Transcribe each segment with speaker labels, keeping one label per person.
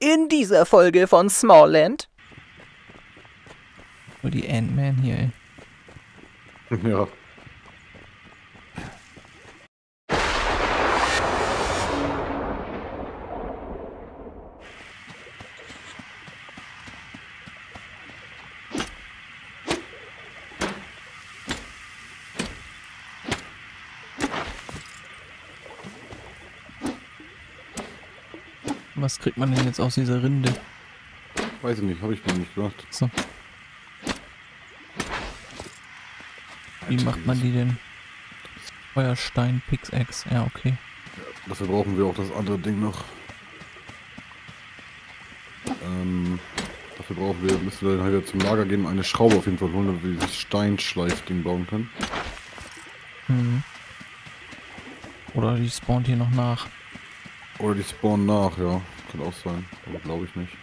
Speaker 1: In dieser Folge von Smallland.
Speaker 2: Nur die Ant-Man hier, ey.
Speaker 3: Ja.
Speaker 2: Was kriegt man denn jetzt aus dieser Rinde?
Speaker 3: Weiß ich nicht, habe ich mir nicht gemacht.
Speaker 2: So. Wie macht man die denn? Feuerstein, Pixaxe. Ja, okay.
Speaker 3: Dafür brauchen wir auch das andere Ding noch. Ähm, dafür brauchen wir, müssen wir dann halt wieder zum Lager gehen, eine Schraube auf jeden Fall holen, damit wir dieses Steinschleifding bauen können.
Speaker 2: Mhm. Oder die spawnt hier noch nach.
Speaker 3: Oder die spawnen nach, ja. Kann auch sein. Aber glaube ich nicht.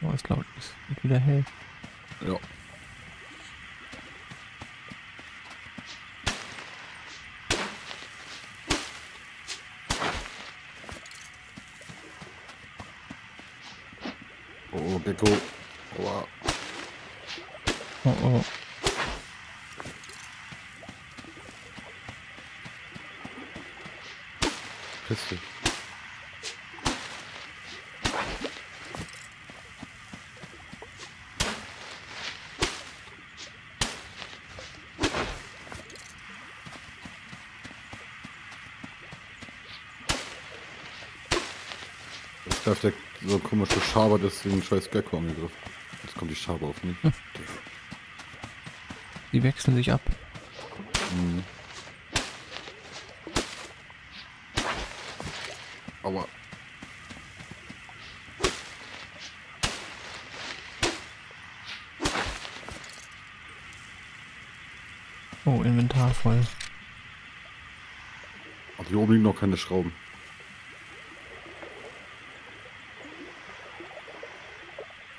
Speaker 2: Oh, ist laut. Es wird wieder hell.
Speaker 3: Ja. Oh, Gecko. Aua.
Speaker 2: Oh, oh.
Speaker 3: Piss dich. So komische Schaber deswegen scheiß Gecko angegriffen. Jetzt kommt die Schabe auf mich.
Speaker 2: Die wechseln sich ab.
Speaker 3: Mhm. Aua.
Speaker 2: Oh, Inventar voll.
Speaker 3: Ach, hier oben liegen noch keine Schrauben.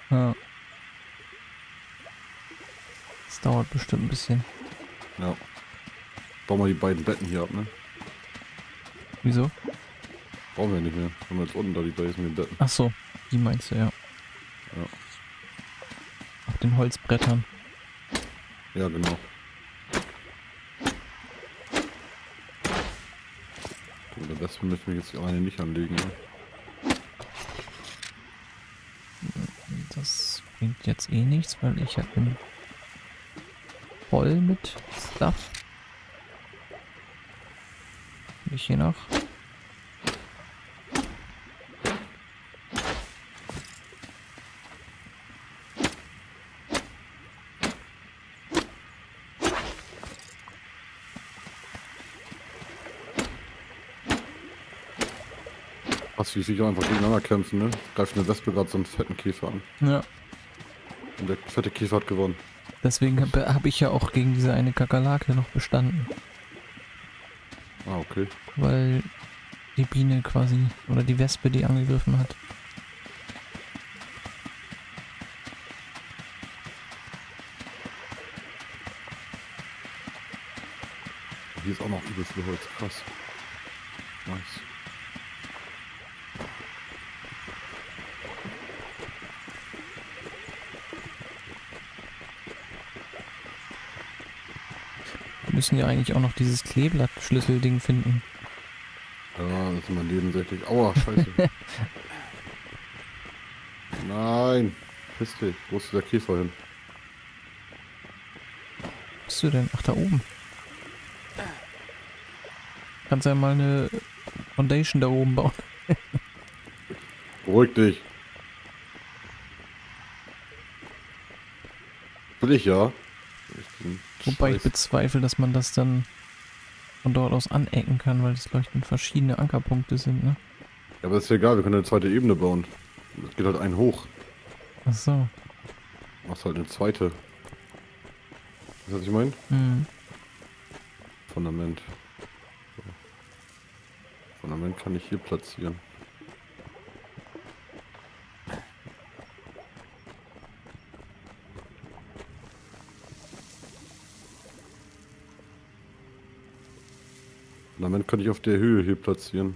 Speaker 2: Ja. Das dauert bestimmt ein bisschen.
Speaker 3: Ja. Bauen wir die beiden Betten hier ab, ne?
Speaker 2: Wieso?
Speaker 3: Brauchen wir nicht mehr. Haben wir jetzt unten da die Base mit den Betten.
Speaker 2: Ach so, die meinst du, ja.
Speaker 3: Ja.
Speaker 2: Auf den Holzbrettern.
Speaker 3: Ja, genau. Oder das möchte ich jetzt alleine nicht anlegen. Ne?
Speaker 2: Das bringt jetzt eh nichts, weil ich ja bin voll mit Stuff. Ich hier noch.
Speaker 3: Was wie sich einfach gegeneinander kämpfen, ne? Greift eine Wespe gerade so einen fetten Käfer an.
Speaker 2: Ja.
Speaker 3: Und der fette Käfer hat gewonnen.
Speaker 2: Deswegen habe hab ich ja auch gegen diese eine Kakerlake noch bestanden.
Speaker 3: Ah, okay.
Speaker 2: Weil die Biene quasi, oder die Wespe, die angegriffen hat.
Speaker 3: Hier ist auch noch übelst Holz. Krass. Nice.
Speaker 2: Müssen ja eigentlich auch noch dieses Kleeblattschlüsselding finden.
Speaker 3: Ja, das ist mal nebensächlich. Aua, scheiße. Nein. Piss dich. Wo ist der Käfer hin?
Speaker 2: Wo bist du denn? Ach, da oben. Kannst ja mal eine Foundation da oben bauen.
Speaker 3: Beruhig dich. Will ich ja.
Speaker 2: Wobei ich bezweifle, dass man das dann von dort aus anecken kann, weil das leuchten verschiedene Ankerpunkte sind, ne?
Speaker 3: Ja, aber ist ja egal, wir können eine zweite Ebene bauen. Es geht halt ein hoch.
Speaker 2: Ach so.
Speaker 3: Machst halt eine zweite. Weißt du, was ich meine?
Speaker 2: Hm.
Speaker 3: Fundament. So. Fundament kann ich hier platzieren. Fundament kann ich auf der Höhe hier platzieren.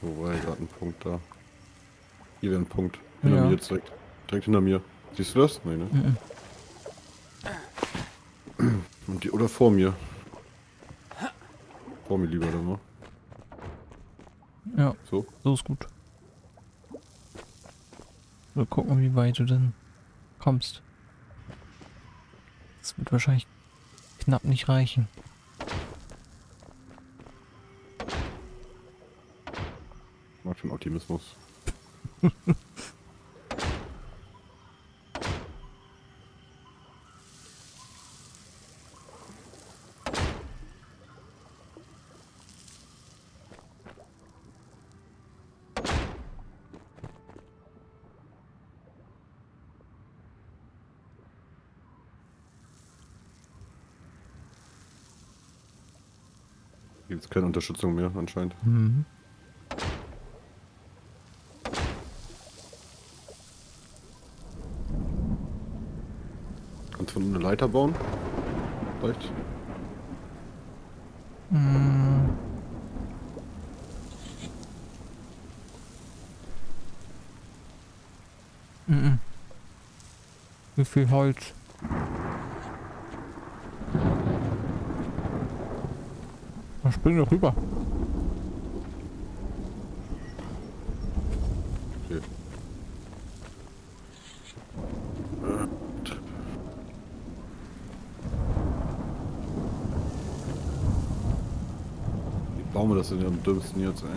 Speaker 3: Wo war gerade ein Punkt da? Hier wäre ein Punkt. Hinter
Speaker 2: Ja.
Speaker 3: mir jetzt direkt. Direkt hinter mir. Siehst du das? Nee, ne?
Speaker 2: Mhm.
Speaker 3: Und die, oder vor mir. Vor mir lieber dann mal.
Speaker 2: Ja,
Speaker 3: So.
Speaker 2: so ist gut. Wir gucken, wie weit du denn kommst. Das wird wahrscheinlich knapp nicht reichen.
Speaker 3: Optimismus. Gibt es keine Unterstützung mehr anscheinend.
Speaker 2: Mhm.
Speaker 3: Von unten eine Leiter bauen? Vielleicht?
Speaker 2: Mhm. Mhm. Wie viel Holz? Na, spring doch rüber.
Speaker 3: Okay. Äh, Bauen wir das denn am dümmsten jetzt, ey?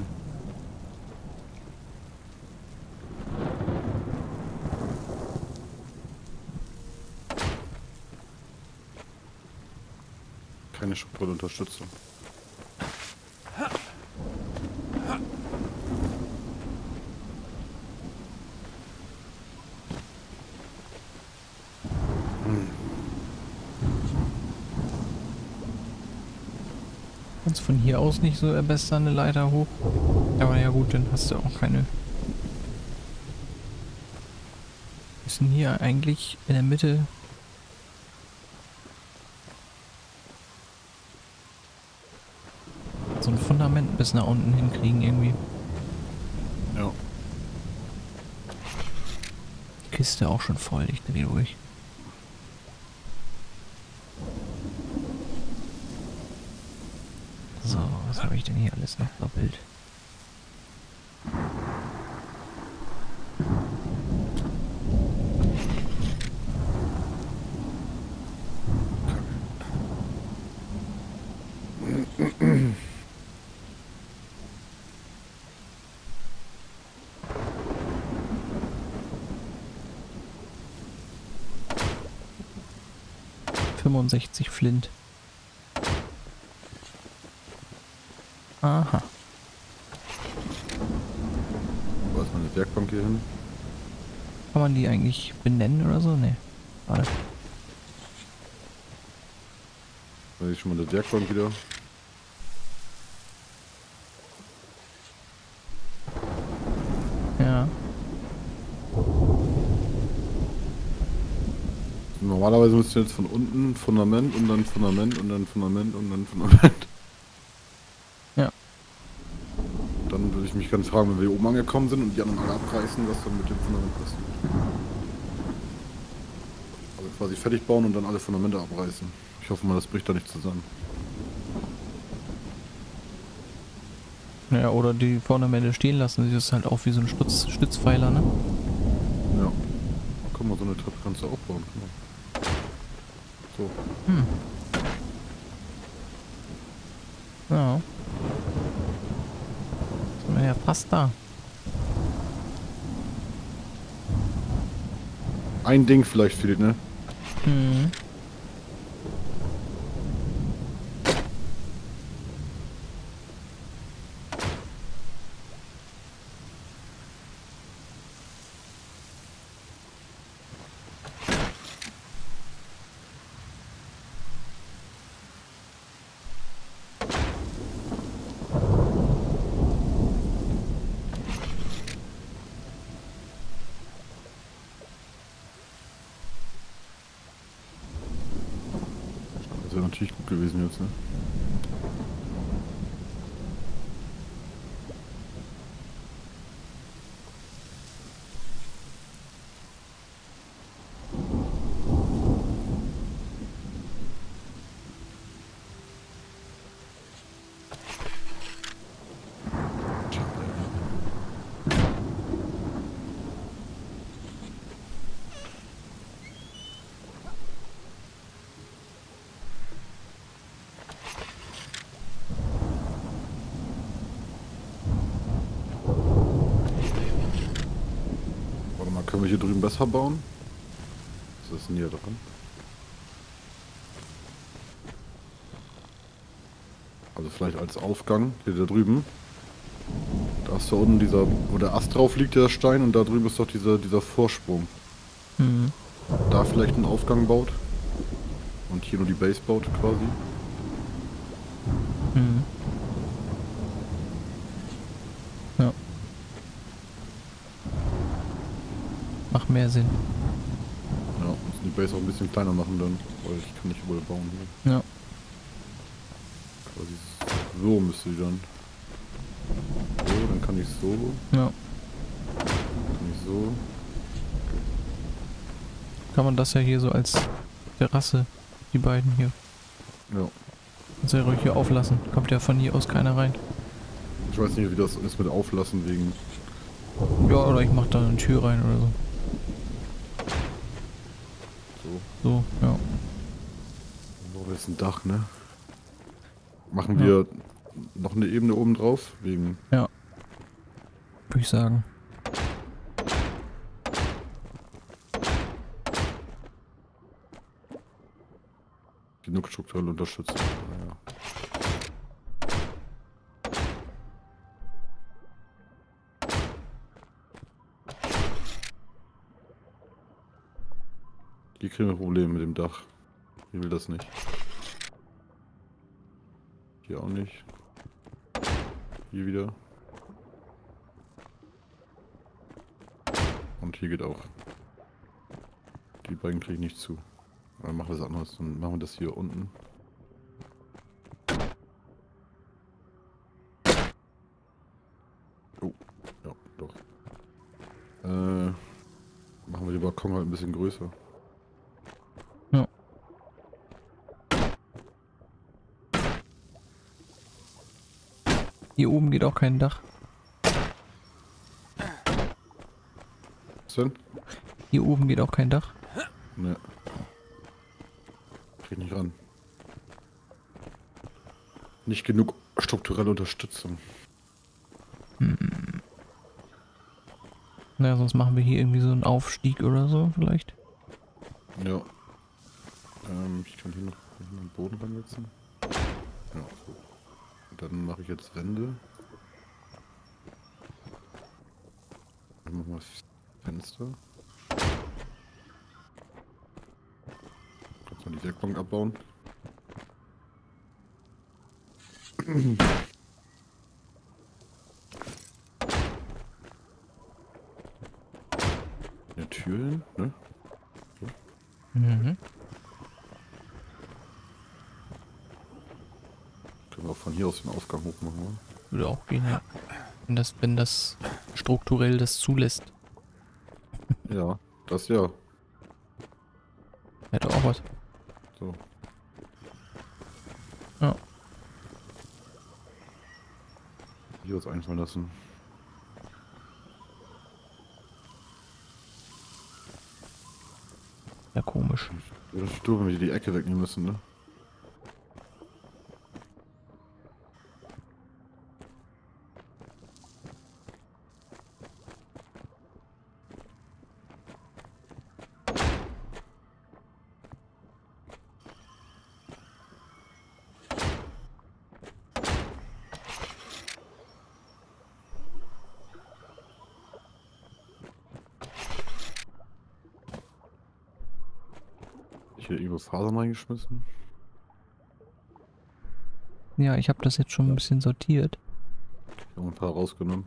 Speaker 3: Keine Schubladunterstützung.
Speaker 2: Kannst von hier aus nicht so besser eine Leiter hoch. Aber ja gut, dann hast du auch keine. Ist denn hier eigentlich in der Mitte? So ein Fundament bis nach unten hinkriegen irgendwie.
Speaker 3: Ja.
Speaker 2: Die Kiste auch schon voll, ich dreh durch. So, was alles noch doppelt? Fünfundsechzig Flint. Aha.
Speaker 3: Wo ist meine Werkbank hier hin?
Speaker 2: Kann man die eigentlich benennen oder so? Nee. Warte.
Speaker 3: Da ist schon mal eine Werkbank wieder.
Speaker 2: Ja.
Speaker 3: Normalerweise müsste jetzt von unten Fundament und dann Fundament und dann Fundament und dann Fundament.
Speaker 2: Ja.
Speaker 3: Dann würde ich ganz fragen, wenn wir oben angekommen sind und die anderen alle abreißen, was dann mit dem Fundament passiert. Also quasi fertig bauen und dann alle Fundamente abreißen. Ich hoffe mal, das bricht da nicht zusammen.
Speaker 2: Ja, oder die Fundamente stehen lassen. Das ist halt auch wie so ein Stütz, Stützpfeiler, ne?
Speaker 3: Ja. Guck mal, so eine Treppe kannst du auch bauen. So.
Speaker 2: Hm. Ja. Da.
Speaker 3: Ein Ding vielleicht fehlt, ne?
Speaker 2: Mhm.
Speaker 3: Das wäre natürlich gut gewesen jetzt, ne? Warte mal, können wir hier drüben besser bauen? Das ist näher dran. Also vielleicht als Aufgang, hier da drüben. Da ist da unten dieser, wo der Ast drauf liegt, der Stein, und da drüben ist doch dieser, dieser Vorsprung.
Speaker 2: Mhm.
Speaker 3: Da vielleicht einen Aufgang baut. Und hier nur die Base baut quasi.
Speaker 2: Mhm. Ja. Macht mehr Sinn.
Speaker 3: Ja, müssen die Base auch ein bisschen kleiner machen dann, weil ich kann nicht überall bauen hier.
Speaker 2: Ja.
Speaker 3: Quasi so müsste die dann. So, dann kann ich so,
Speaker 2: Ja.
Speaker 3: kann ich so.
Speaker 2: Kann man das ja hier so als Terrasse, die beiden hier.
Speaker 3: Ja.
Speaker 2: Kannst ja ruhig hier auflassen. Kommt ja von hier aus keiner rein.
Speaker 3: Ich weiß nicht, wie das ist mit Auflassen wegen.
Speaker 2: Ja, oder ich mach da eine Tür rein oder. So.
Speaker 3: So,
Speaker 2: ja.
Speaker 3: So, jetzt ein Dach, ne? Machen
Speaker 2: Ja.
Speaker 3: wir noch eine Ebene oben drauf, wegen.
Speaker 2: Würde ich sagen.
Speaker 3: genug strukturelle Unterstützung. Ja. Hier kriegen wir Probleme mit dem Dach. Hier will das nicht. Hier auch nicht. Hier wieder. Und hier geht auch. Die beiden kriege ich nicht zu. Dann machen wir das anders. Dann machen wir das hier unten. Oh, ja, doch. Äh, machen wir den Balkon halt ein bisschen größer.
Speaker 2: Hier oben geht auch kein Dach.
Speaker 3: Was denn?
Speaker 2: Hier oben geht auch kein Dach.
Speaker 3: Ne. Krieg nicht ran. Nicht genug strukturelle Unterstützung.
Speaker 2: Na, sonst machen wir hier irgendwie so einen Aufstieg oder so vielleicht.
Speaker 3: Ja. Ähm, ich kann hier noch einen Boden ransetzen. Ja, so. Dann mache ich jetzt Wände. Dann machen wir Fenster. Kannst mal die Werkbank abbauen. Ja, Türen, ne?
Speaker 2: Mhm.
Speaker 3: Können den Aufgang hoch machen, oder?
Speaker 2: Würde auch gehen, ja. Wenn das, wenn das strukturell das zulässt.
Speaker 3: Ja, das ja.
Speaker 2: Hätte auch was.
Speaker 3: So.
Speaker 2: Ja.
Speaker 3: Hier was einfallen lassen.
Speaker 2: Ja, komisch.
Speaker 3: Wäre natürlich doof, wenn wir die Ecke wegnehmen müssen, ne? Hier irgendwo Fasern reingeschmissen.
Speaker 2: Ja, ich habe das jetzt schon ein bisschen sortiert.
Speaker 3: Ich habe ein paar rausgenommen.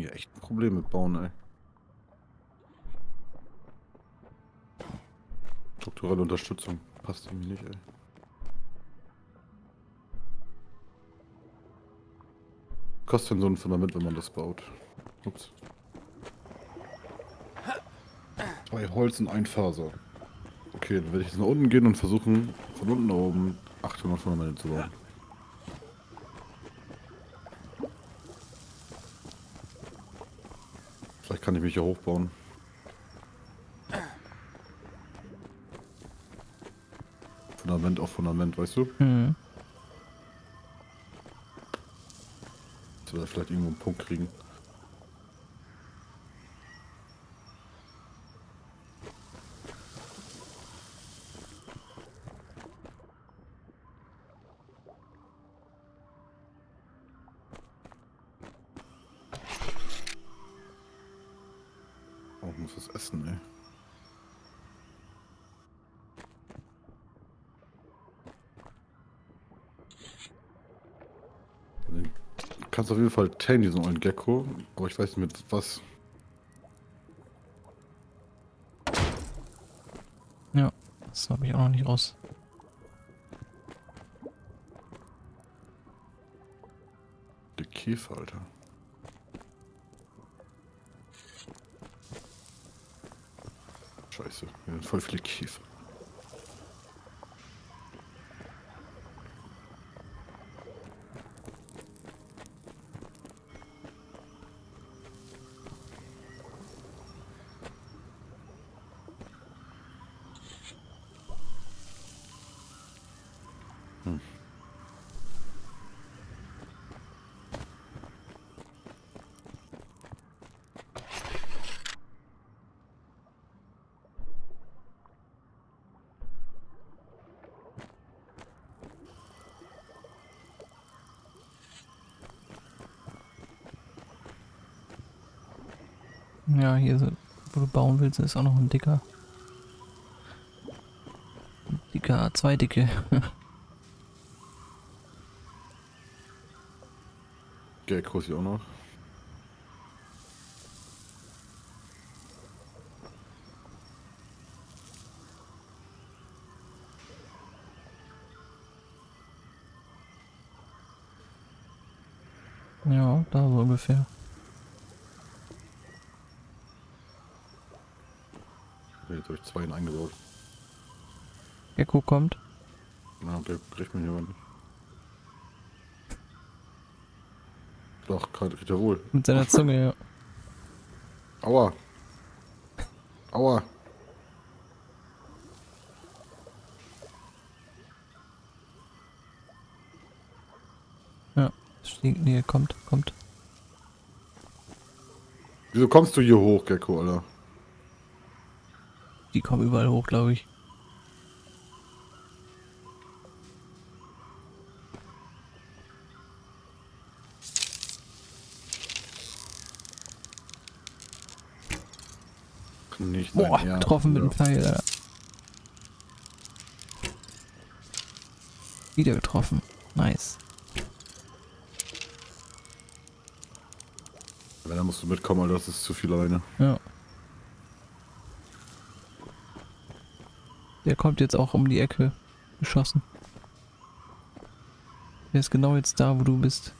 Speaker 3: kriegen ja echt ein Problem mit Bauen, ey. Strukturelle Unterstützung passt irgendwie nicht, ey. Kostet denn so ein Fundament, wenn man das baut? Ups. Zwei Holz und ein Faser. Okay, dann werde ich jetzt nach unten gehen und versuchen, von unten nach oben 800 Fundamente zu bauen. Vielleicht kann ich mich hier hochbauen. Fundament auf Fundament, weißt du?
Speaker 2: Hm.
Speaker 3: Dass wir da vielleicht irgendwo einen Punkt kriegen. Oh, ich muss was essen, ey. Du auf jeden Fall tame diesen ollen Gecko, aber ich weiß nicht mit was.
Speaker 2: Ja, das habe ich auch noch nicht raus.
Speaker 3: Der Käfer, Alter. Scheiße, hier sind voll viele Käfer.
Speaker 2: Ja, hier, so- wo du bauen willst, ist auch noch ein dicker. Dicker, zwei dicke.
Speaker 3: Gecko ist hier auch noch.
Speaker 2: ja, da so ungefähr.
Speaker 3: Jetzt habe ich zwei eingebaut.
Speaker 2: Gecko kommt.
Speaker 3: Na, der kriegt mich aber nicht. Doch, kann- kriegt er wohl.
Speaker 2: Mit seiner Zunge, ja.
Speaker 3: Aua. Aua.
Speaker 2: Steht, nee, kommt, kommt.
Speaker 3: Wieso kommst du hier hoch, Gecko, Alter?
Speaker 2: Die kommen überall hoch, glaube ich.
Speaker 3: Nicht
Speaker 2: Boah,
Speaker 3: sein Ernst,
Speaker 2: getroffen mit dem. Pfeil, Alter. Wieder getroffen. Nice.
Speaker 3: Wenn, dann musst du mitkommen, Alter, das ist zu viel alleine.
Speaker 2: Ja. Der kommt jetzt auch um die Ecke geschossen. Der ist genau jetzt da, wo du bist.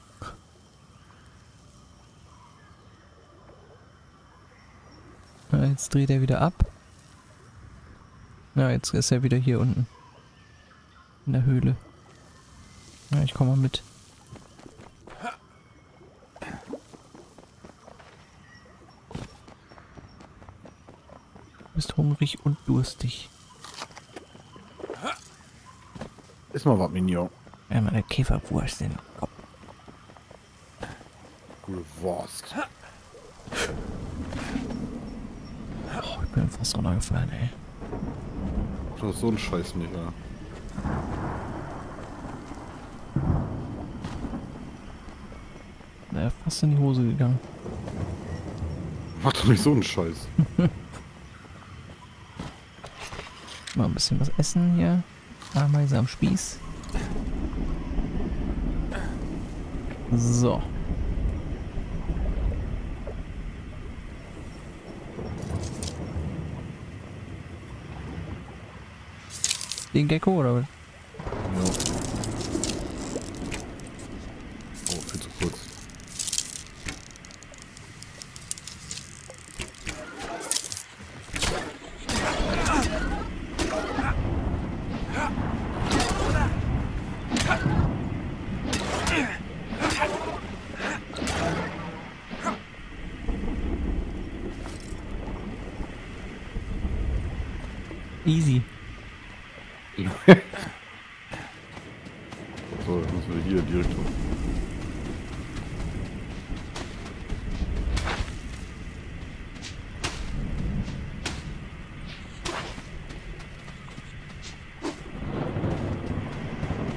Speaker 2: Ja, jetzt dreht er wieder ab. Ja, jetzt ist er wieder hier unten. In der Höhle. Ja, ich komme mal mit. Du bist hungrig und durstig.
Speaker 3: Ist mal was, Mignon.
Speaker 2: Ja, meine Käferwurst in den Kopf.
Speaker 3: Gute Wurst.
Speaker 2: Bin fast runtergefallen, ey.
Speaker 3: Du hast so einen Scheiß nicht, ja.
Speaker 2: Na, fast in die Hose gegangen.
Speaker 3: Mach doch nicht so einen Scheiß.
Speaker 2: Mal ein bisschen was essen hier. Ameise am Spieß. So. Den Gecko oder was?
Speaker 3: Ja. Oh, viel zu kurz.
Speaker 2: Easy.
Speaker 3: So, dann müssen wir hier in die Richtung.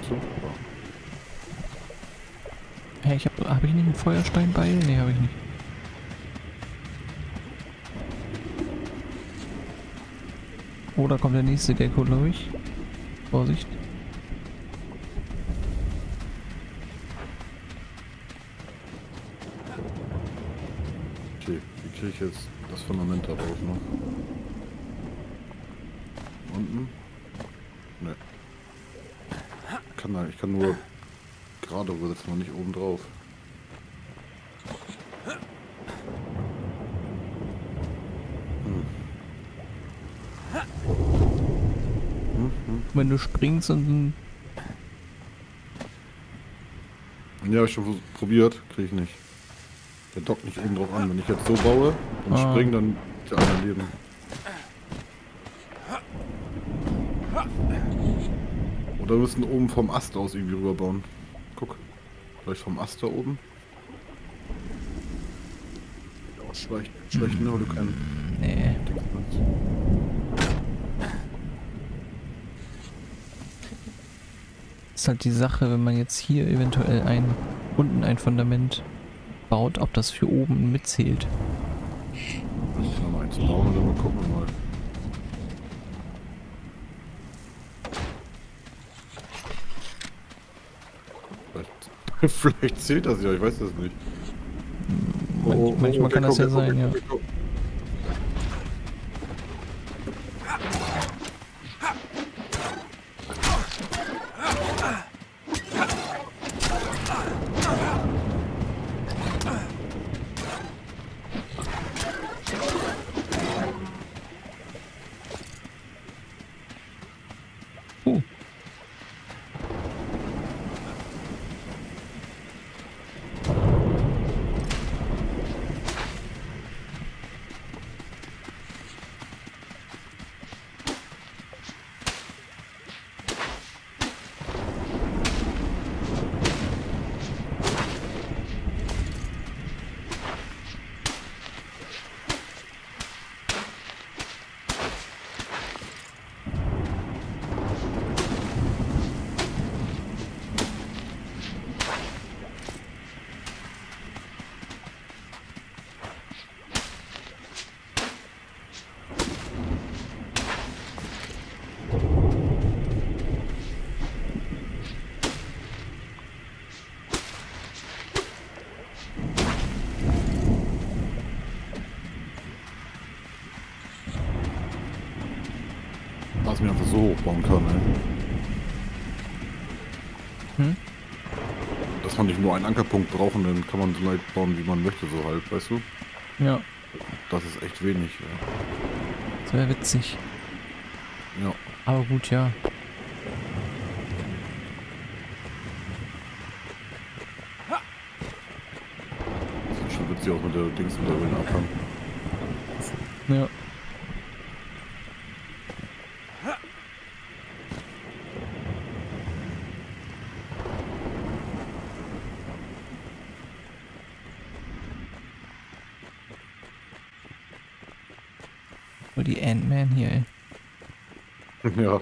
Speaker 3: So, ja.
Speaker 2: Hä, ich hab, einen Feuersteinbeil? Nee, habe ich nicht. Oh, da kommt der nächste Gecko, glaube ich. Vorsicht.
Speaker 3: Okay, wie kriege ich jetzt das Fundament darauf noch? Unten? Ne. Da, ich kann nur gerade übersetzen, noch nicht oben drauf.
Speaker 2: Wenn du springst und
Speaker 3: Ja, hab ich schon probiert, kriege ich nicht. Der dockt nicht oben drauf an. Wenn ich jetzt so baue und
Speaker 2: Ah.
Speaker 3: spring, dann der eine Leben. Oder wir müssen oben vom Ast aus irgendwie rüberbauen. Guck. Vielleicht vom Ast da oben. Ja, schlecht, schlecht, ne? Weil du keinen
Speaker 2: nee.
Speaker 3: Dings hast.
Speaker 2: Ist halt die Sache, wenn man jetzt hier eventuell ein unten ein Fundament baut, ob das für oben mitzählt.
Speaker 3: Ich kann mal eins bauen dann mal gucken mal. Vielleicht, zählt das ja, ich weiß das nicht.
Speaker 2: Manch, manchmal kann das ja sein, ja
Speaker 3: Gecko.
Speaker 2: Uh. Was man einfach so hochbauen kann, ey. Hm?
Speaker 3: Dass man nicht nur einen Ankerpunkt braucht und dann kann man so leicht bauen, wie man möchte, so halt, weißt du?
Speaker 2: Ja,
Speaker 3: Das ist echt wenig, ja.
Speaker 2: das wäre witzig.
Speaker 3: Ja.
Speaker 2: Aber gut, ja.
Speaker 3: Sieht schon witzig aus mit der Dings und der den Abhang.
Speaker 2: Ja. Voll die Ant-Man hier, ey.
Speaker 3: Ja.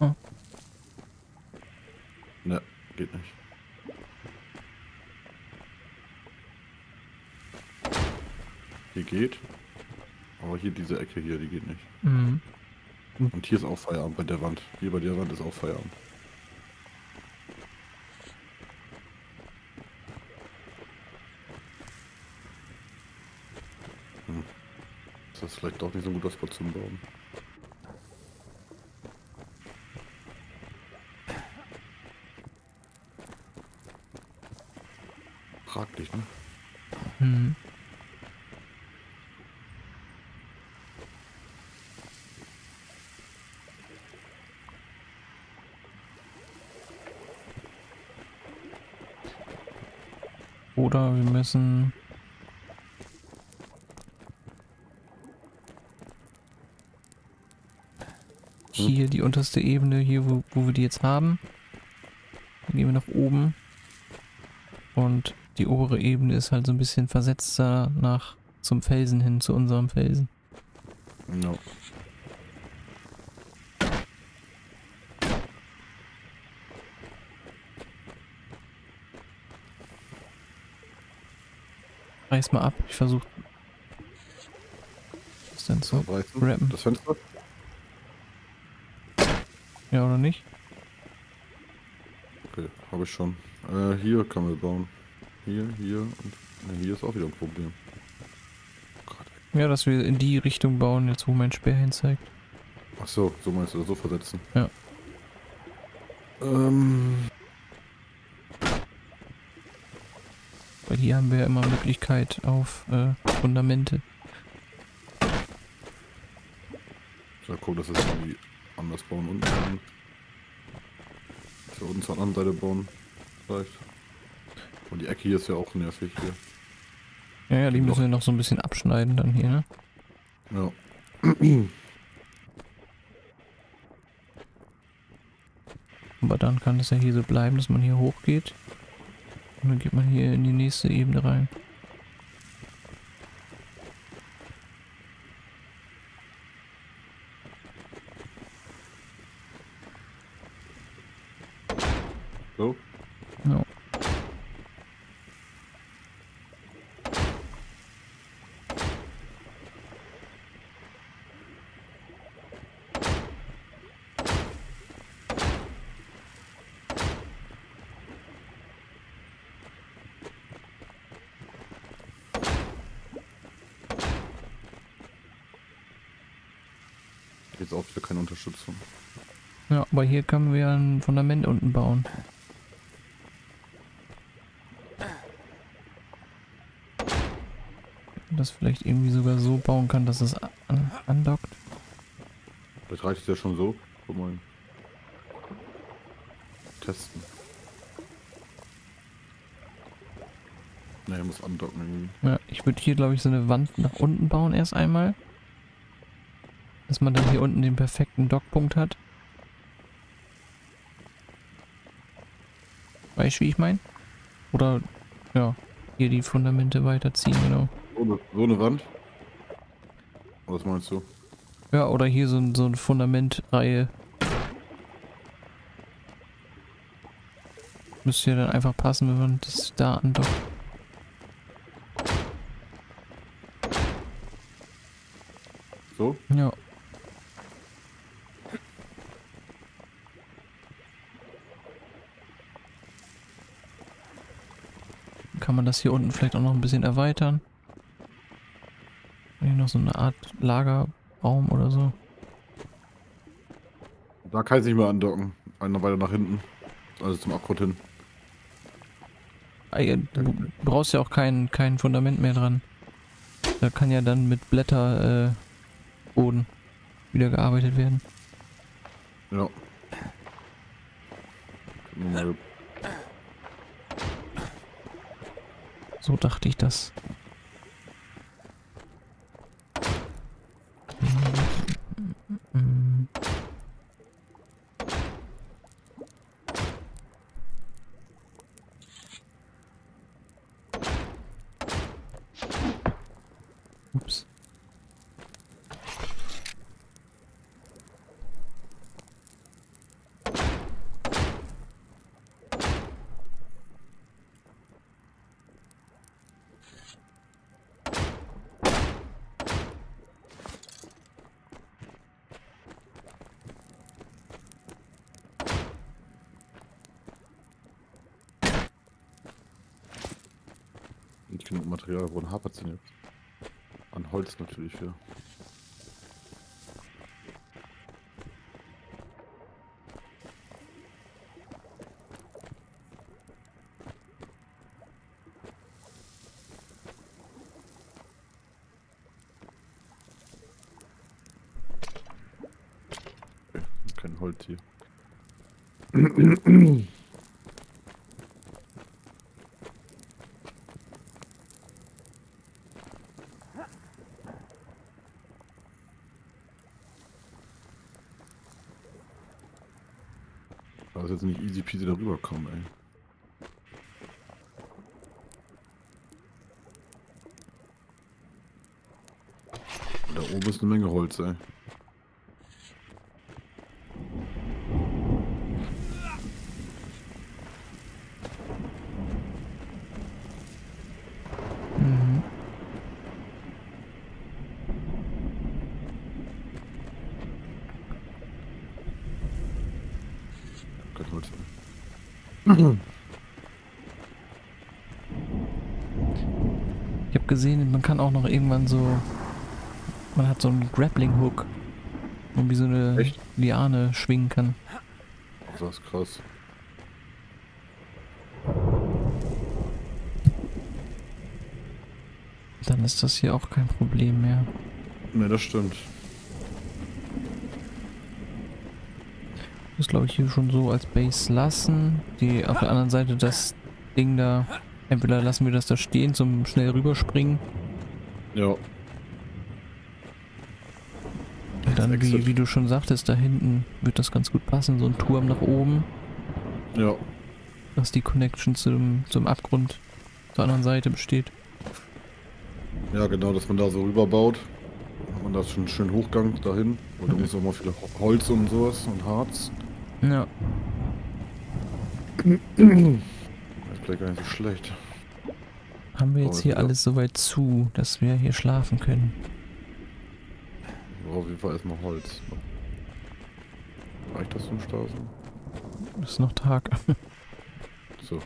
Speaker 2: Oh.
Speaker 3: Ne, geht nicht. Hier geht. Aber hier diese Ecke hier, die geht nicht.
Speaker 2: Mhm.
Speaker 3: Und hier ist auch Feierabend bei der Wand. Hier bei der Wand ist auch Feierabend. Vielleicht doch nicht so ein guter Spot zum Bauen. Fraglich, ne?
Speaker 2: Hm. Oder wir müssen hier die unterste Ebene, hier wo, wo wir die jetzt haben. Dann gehen wir nach oben. Und die obere Ebene ist halt so ein bisschen versetzter nach zum Felsen hin, zu unserem Felsen.
Speaker 3: Ja.
Speaker 2: Reiß mal ab. Ich versuche dann zu
Speaker 3: Abreißen.
Speaker 2: rappen.
Speaker 3: Das Fenster?
Speaker 2: Ja, oder nicht?
Speaker 3: Okay, habe ich schon. Äh, hier kann man bauen. Hier, hier und ne, hier ist auch wieder ein Problem. Gott.
Speaker 2: Ja, dass wir in die Richtung bauen, jetzt wo mein Speer hin zeigt.
Speaker 3: Ach so, so meinst du das, so versetzen.
Speaker 2: Ja.
Speaker 3: Ähm,
Speaker 2: Weil hier haben wir ja immer Möglichkeit auf äh, Fundamente.
Speaker 3: ich guck, dass wir es irgendwie anders bauen. Unten. Dann. Für uns an der Seite bauen. Vielleicht. Und die Ecke hier ist ja auch nervig hier.
Speaker 2: Ja, ja, die müssen wir noch so ein bisschen abschneiden dann hier, ne?
Speaker 3: Ja.
Speaker 2: Aber dann kann es ja hier so bleiben, dass man hier hochgeht. Und dann geht man hier in die nächste Ebene rein.
Speaker 3: So.
Speaker 2: Ja.
Speaker 3: Jetzt auch wieder keine Unterstützung.
Speaker 2: Ja, aber hier können wir ein Fundament unten bauen. Das vielleicht irgendwie sogar so bauen kann, dass es an andockt.
Speaker 3: Vielleicht reicht ja schon so. Guck mal. Testen. Ne, muss andocken irgendwie.
Speaker 2: Ja, ich würde hier, glaube ich, so eine Wand nach unten bauen erst einmal. Dass man dann hier unten den perfekten Dockpunkt hat. Weißt du, wie ich meine? Oder, ja, hier die Fundamente weiterziehen, genau.
Speaker 3: So eine, so eine Wand? Was meinst du?
Speaker 2: Ja, oder hier so, ein- so eine Fundamentreihe. Müsste ja dann einfach passen, wenn man das da andockt.
Speaker 3: So?
Speaker 2: Ja. Kann man das hier unten vielleicht auch noch ein bisschen erweitern? Hier noch so eine Art Lagerraum oder so.
Speaker 3: Da kann ich nicht mehr andocken. Einer weiter nach hinten. Also zum Abgrund hin.
Speaker 2: Ah, Du brauchst ja auch kein, kein Fundament mehr dran. Da kann ja dann mit Blätterboden äh, Boden wieder gearbeitet werden.
Speaker 3: Ja. Mal.
Speaker 2: So dachte ich das.
Speaker 3: Genug Material, woran hapert es denn jetzt? An Holz natürlich, ja. Okay, kein Holz hier. Da ist jetzt nicht easy peasy darüber kommen, ey. Da oben ist eine Menge Holz, ey.
Speaker 2: Mhm.
Speaker 3: Kein Holz mehr.
Speaker 2: Ich habe gesehen, man kann auch noch irgendwann so. Man hat so einen Grappling Hook, wo man wie so eine
Speaker 3: Echt?
Speaker 2: Liane schwingen kann.
Speaker 3: Ach, das ist krass.
Speaker 2: Dann ist das hier auch kein Problem mehr.
Speaker 3: Ne, das stimmt.
Speaker 2: Das glaube ich hier schon so als Base lassen. Die auf der anderen Seite das Ding da. Entweder lassen wir das da stehen zum schnell rüberspringen.
Speaker 3: Ja.
Speaker 2: Und dann, wie, wie du schon sagtest, da hinten wird das ganz gut passen. So ein Turm nach oben,
Speaker 3: Ja.
Speaker 2: dass die Connection zum, zum Abgrund zur anderen Seite besteht.
Speaker 3: Ja, genau, dass man da so rüberbaut. Hat man da schon einen schönen Hochgang dahin. Und da muss auch mal viel Ho- Holz und sowas und Harz.
Speaker 2: Ja.
Speaker 3: Das ist vielleicht gar nicht so schlecht.
Speaker 2: Haben wir jetzt
Speaker 3: Oh,
Speaker 2: hier alles soweit zu, dass wir hier schlafen können?
Speaker 3: Wir brauchen auf jeden Fall erstmal Holz. Reicht das zum Straßen?
Speaker 2: Es ist noch Tag.
Speaker 3: So.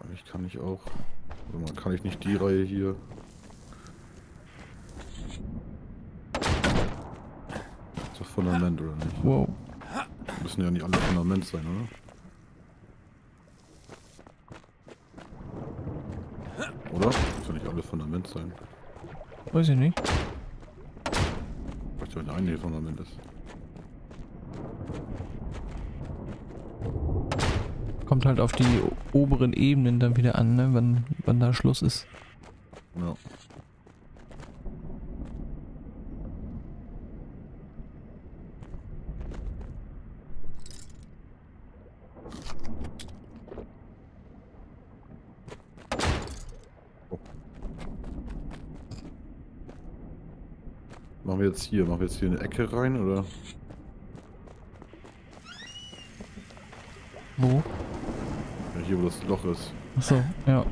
Speaker 3: Eigentlich kann ich auch. Also man kann ich nicht die Reihe hier. Ist das Fundament oder nicht?
Speaker 2: Wow.
Speaker 3: Müssen ja nicht alle Fundament sein, oder? Oder? Muss ja nicht alle Fundament sein.
Speaker 2: Weiß ich nicht.
Speaker 3: Weiß ja nicht, eine Fundament ist.
Speaker 2: Kommt halt auf die oberen Ebenen dann wieder an, ne? wann, wann da Schluss ist.
Speaker 3: Ja. Machen wir jetzt hier, machen wir jetzt hier eine Ecke rein oder?
Speaker 2: Wo?
Speaker 3: Ja, hier wo das Loch ist.
Speaker 2: Achso, ja.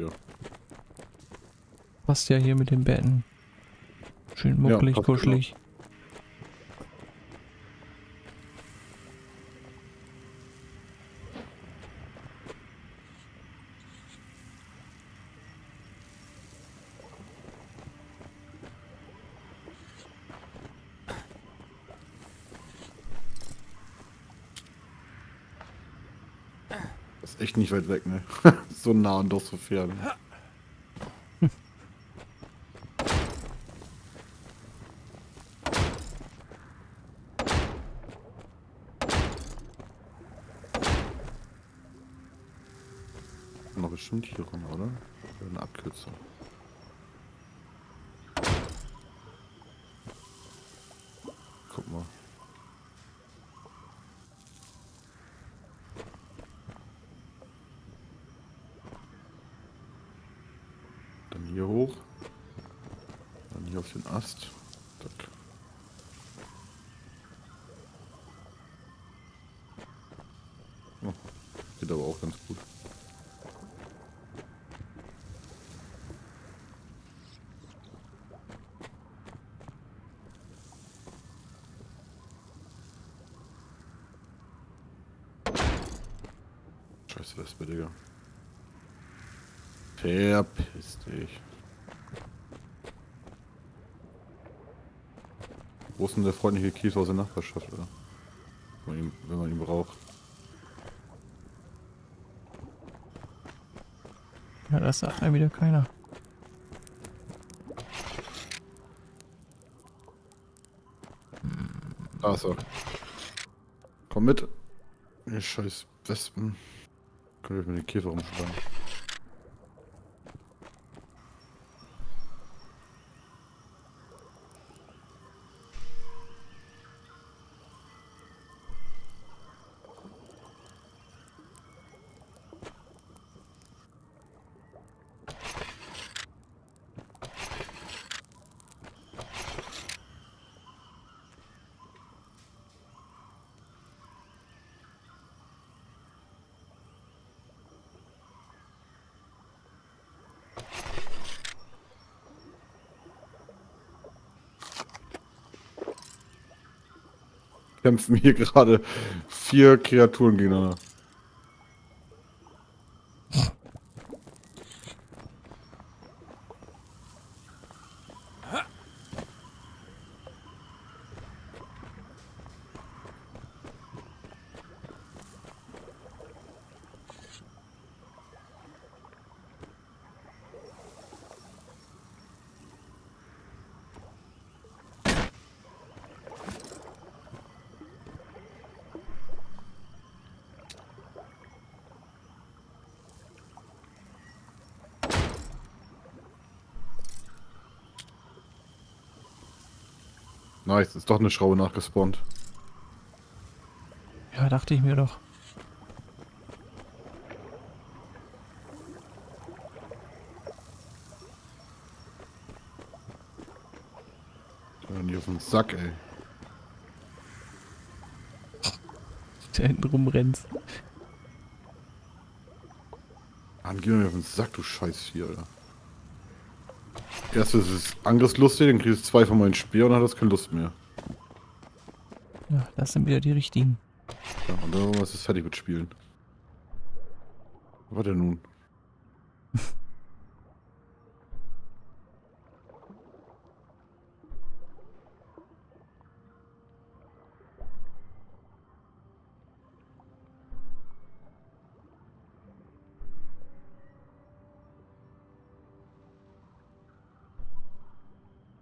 Speaker 3: Ja, ja.
Speaker 2: Passt ja hier mit den Betten. Schön muckelig,
Speaker 3: passt
Speaker 2: kuschelig.
Speaker 3: Das ist echt nicht weit weg, ne? so nah und doch so fern. Noch bestimmt hier rum, oder? Eine Abkürzung. hier hoch. Dann hier auf den Ast. Zack. Oh, geht aber auch ganz gut. Scheiße, Wespe, Digga. Verpiss dich. Wo ist denn der freundliche Kies aus der Nachbarschaft, oder? Wenn man ihn, wenn man ihn braucht.
Speaker 2: Ja, das sagt ja wieder keiner.
Speaker 3: Ist er. Komm mit. Ihr scheiß Wespen. Könnt ihr mit den Käfer rumschlagen. Kämpfen hier gerade vier Kreaturen gegeneinander. Nice, ist doch eine Schraube nachgespawnt.
Speaker 2: Ja, dachte ich mir doch.
Speaker 3: Dann hier auf den Sack, ey.
Speaker 2: Da hinten rumrennst.
Speaker 3: Mann, geh mir auf den Sack, du Scheiß hier, Alter. Erst ist es angriffslustig, dann kriegst du zwei von meinen Speer und dann hat das keine Lust mehr.
Speaker 2: Ja, das sind wieder die richtigen.
Speaker 3: Ja, und dann ist es fertig mit Spielen. Was denn nun?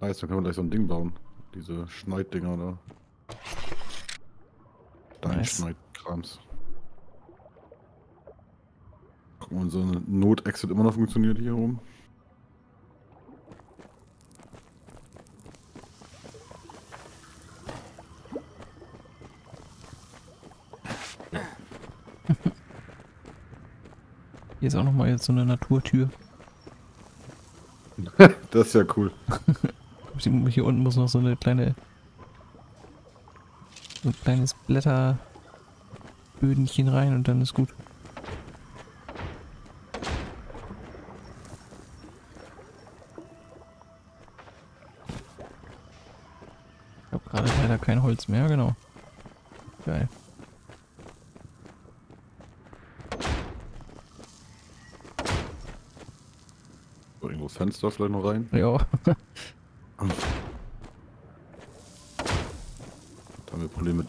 Speaker 3: Nice, dann können wir gleich so ein Ding bauen. Diese Schneiddinger da. Steinschneidkrams. Gucken, ob unser Not-Exit immer noch funktioniert hier oben.
Speaker 2: Hier ist auch nochmal jetzt so eine Naturtür.
Speaker 3: Das ist ja cool.
Speaker 2: Hier unten muss noch so eine kleine. So ein kleines Blätterbödenchen rein und dann ist gut. Ich habe gerade leider kein Holz mehr, genau. Geil.
Speaker 3: Irgendwo Fenster vielleicht noch rein.
Speaker 2: Ja.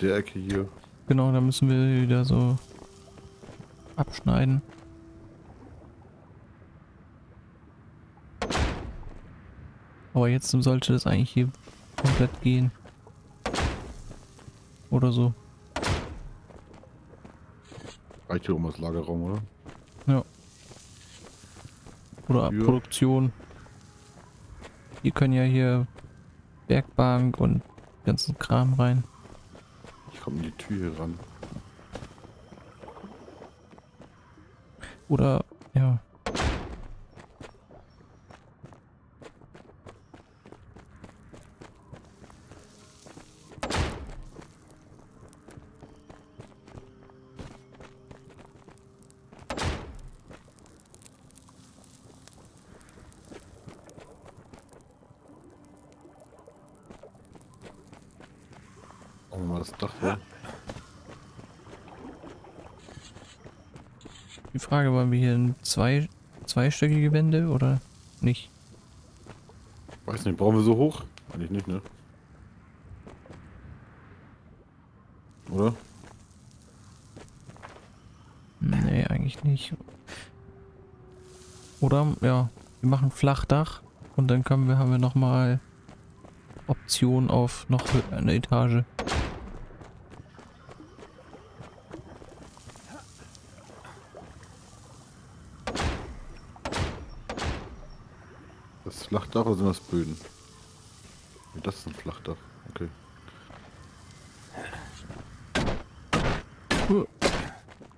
Speaker 3: der Ecke hier.
Speaker 2: Genau, da müssen wir wieder so abschneiden. Aber jetzt sollte das eigentlich hier komplett gehen. Oder so.
Speaker 3: Reicht hier oben als Lagerraum, oder?
Speaker 2: Ja. Oder
Speaker 3: Ja.
Speaker 2: Produktion. Die können ja hier Werkbank und ganzen Kram rein.
Speaker 3: Ich komme in die Tür ran.
Speaker 2: Oder, ja.
Speaker 3: Machen wir mal das Dach weg.
Speaker 2: Die Frage, wollen wir hier ein zwei, zweistöckige Wände oder nicht?
Speaker 3: Weiß nicht, brauchen wir so hoch? Eigentlich nicht, ne? Oder?
Speaker 2: Nee, eigentlich nicht. Oder, ja, wir machen Flachdach und dann können wir, haben wir nochmal Option auf noch eine Etage.
Speaker 3: Das Flachdach oder sind das Böden? Das ist ein Flachdach. Okay.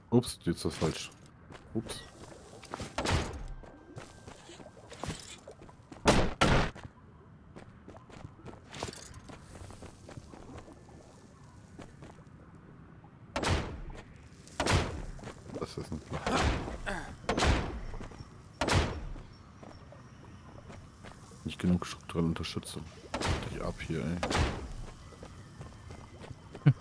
Speaker 3: Ups, jetzt ist das falsch. Ups. Das ist ein Flachdach. Nicht genug Unterstützung. Die ab hier, ey.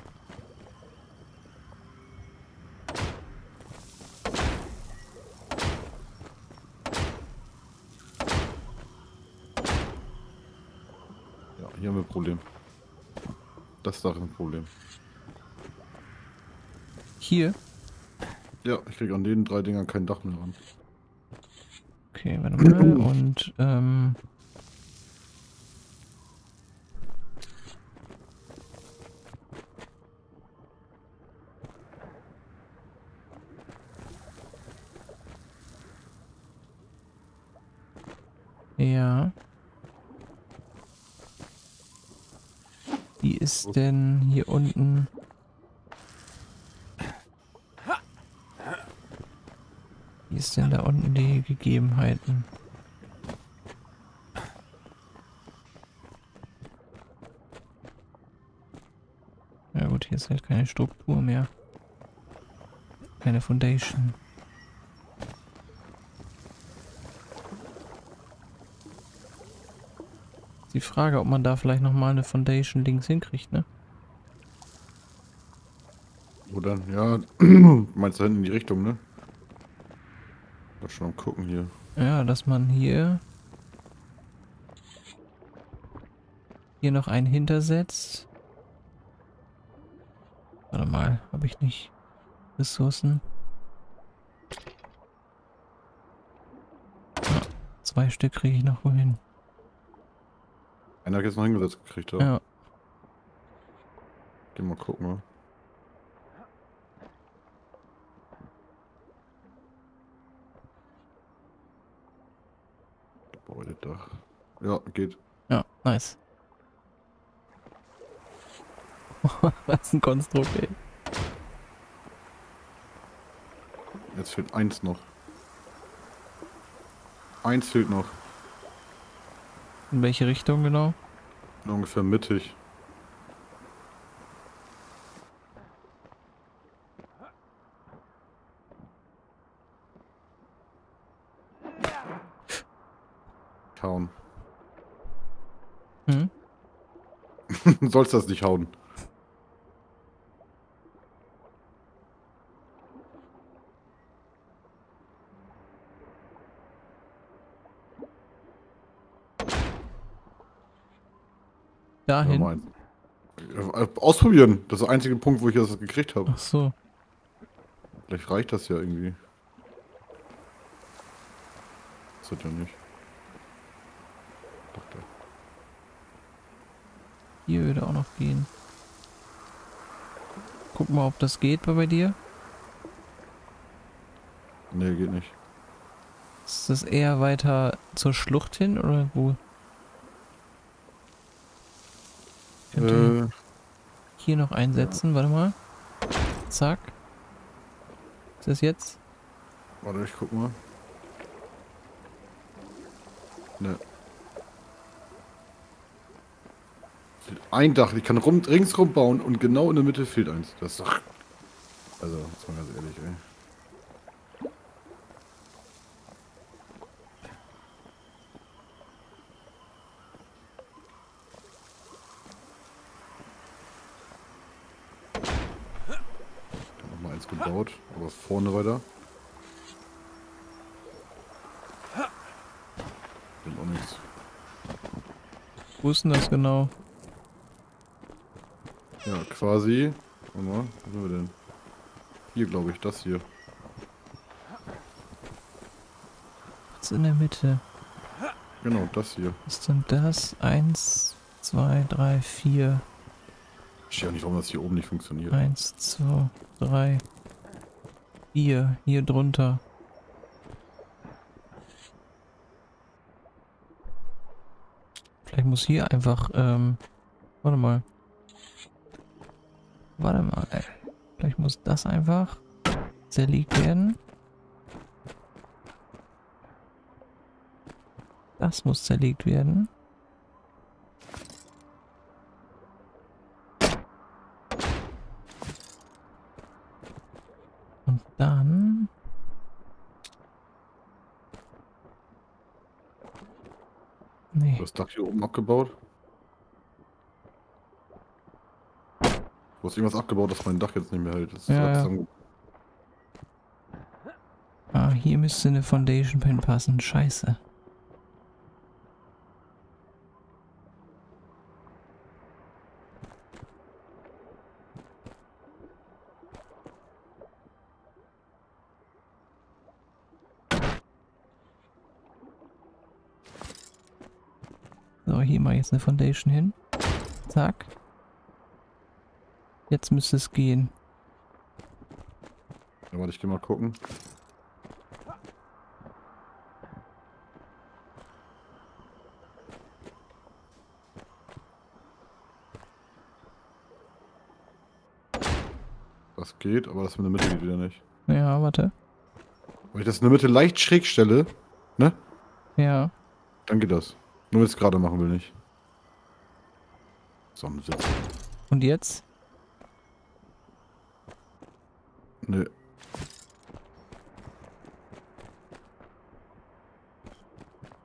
Speaker 3: Ja, hier haben wir ein Problem. Das Dach ist ein Problem.
Speaker 2: Hier?
Speaker 3: Ja, ich krieg an den drei Dingern kein Dach mehr ran.
Speaker 2: Okay, warte mal. Und, ähm... Ja. Wie ist denn hier unten? Wie ist denn da unten die Gegebenheiten? Ja gut, hier ist halt keine Struktur mehr. Keine Foundation. Die Frage, ob man da vielleicht nochmal eine Foundation links hinkriegt, ne?
Speaker 3: Dann? Ja, meinst du hinten in die Richtung, ne? Da schon am gucken hier.
Speaker 2: Ja, dass man hier hier noch einen hintersetzt. Warte mal, habe ich nicht Ressourcen? Ja, zwei Stück kriege ich noch wohin.
Speaker 3: Einer hat jetzt noch hingesetzt gekriegt, oder?
Speaker 2: Ja,
Speaker 3: Geh mal gucken, mal. Gebäudedach. Ja, geht.
Speaker 2: ja, nice. Was ein Konstrukt, ey.
Speaker 3: Jetzt fehlt eins noch. Eins fehlt noch.
Speaker 2: In welche Richtung genau?
Speaker 3: Ungefähr mittig. Hauen.
Speaker 2: Hm?
Speaker 3: Sollst das nicht hauen.
Speaker 2: Dahin?
Speaker 3: Ausprobieren. Das ist der einzige Punkt, wo ich das gekriegt habe.
Speaker 2: Ach so.
Speaker 3: Vielleicht reicht das ja irgendwie. Das wird ja nicht. Doch, der.
Speaker 2: Hier würde auch noch gehen. Guck mal, ob das geht bei bei dir.
Speaker 3: Nee, geht nicht.
Speaker 2: Ist das eher weiter zur Schlucht hin oder wo? Könnte
Speaker 3: Äh,
Speaker 2: hier noch einsetzen, warte mal. Zack. Ist das jetzt?
Speaker 3: warte, ich guck mal. Ne. Ein Dach, ich kann rum, ringsrum bauen und genau in der Mitte fehlt eins. Das ist doch. Also, jetzt mal ganz ehrlich, ey. Aber vorne weiter. Sind auch nichts.
Speaker 2: Wo ist denn das genau?
Speaker 3: Ja, quasi. Warte mal, wo sind wir denn? Hier, glaube ich, das hier.
Speaker 2: Was in der Mitte?
Speaker 3: Genau, das hier.
Speaker 2: Was ist denn das? Eins, zwei, drei, vier.
Speaker 3: Ich verstehe auch nicht, warum das hier oben nicht funktioniert.
Speaker 2: Eins, zwei, drei, vier. Hier drunter. Vielleicht muss hier einfach, ähm, warte mal. Warte mal, ey. Vielleicht muss das einfach zerlegt werden. Das muss zerlegt werden. Und dann... Nee,
Speaker 3: Das Dach hier oben abgebaut. Du hast irgendwas abgebaut, dass mein Dach jetzt nicht mehr hält. Das ist
Speaker 2: Ja, ja. ah, hier müsste eine Foundation Pen passen. Scheiße. So, hier mal jetzt eine Foundation hin. Zack. Jetzt müsste es gehen.
Speaker 3: Ja, warte, ich geh mal gucken. Das geht, aber das in der Mitte geht wieder nicht.
Speaker 2: Ja, warte.
Speaker 3: Wenn ich das in der Mitte leicht schräg stelle, ne?
Speaker 2: Ja.
Speaker 3: Dann geht das. Nur jetzt gerade machen will nicht. So, Sitz.
Speaker 2: Und jetzt?
Speaker 3: Nee.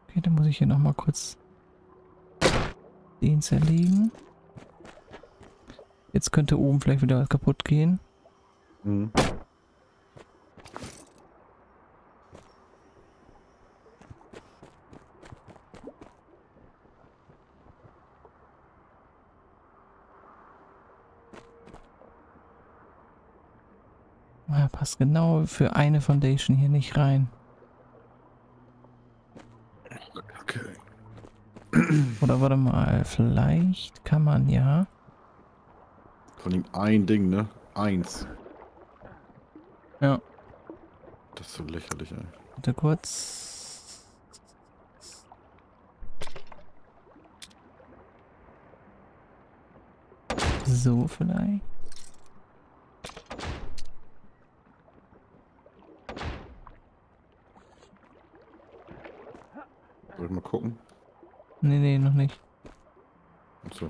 Speaker 2: Okay, dann muss ich hier nochmal kurz den zerlegen. Jetzt könnte oben vielleicht wieder was kaputt gehen.
Speaker 3: Mhm.
Speaker 2: Ah, passt genau für eine Foundation hier nicht rein.
Speaker 3: Okay.
Speaker 2: Oder warte mal, vielleicht kann man ja.
Speaker 3: Von ihm ein Ding, ne? Eins.
Speaker 2: Ja.
Speaker 3: Das ist so lächerlich, ey.
Speaker 2: Warte kurz. So vielleicht.
Speaker 3: Soll ich mal gucken?
Speaker 2: Nee, nee, noch nicht.
Speaker 3: Achso.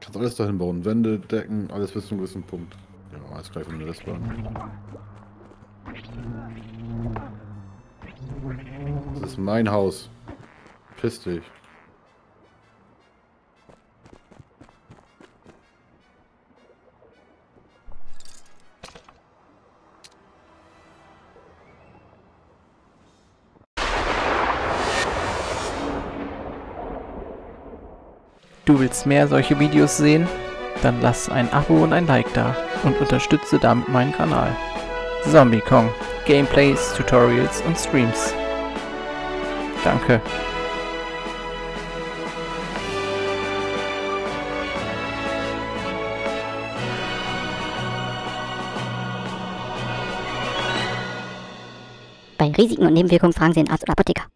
Speaker 3: Kannst alles dahin bauen. Wände, Decken, alles bis zu einem gewissen Punkt. Ja, alles gleich von der Restbahn. Das ist mein Haus. Piss dich.
Speaker 1: Du willst mehr solche Videos sehen? Dann lass ein Abo und ein Like da und unterstütze damit meinen Kanal. Zombie Kong. Gameplays, Tutorials und Streams. Danke.
Speaker 4: Bei Risiken und Nebenwirkungen fragen Sie den Arzt oder Apotheker.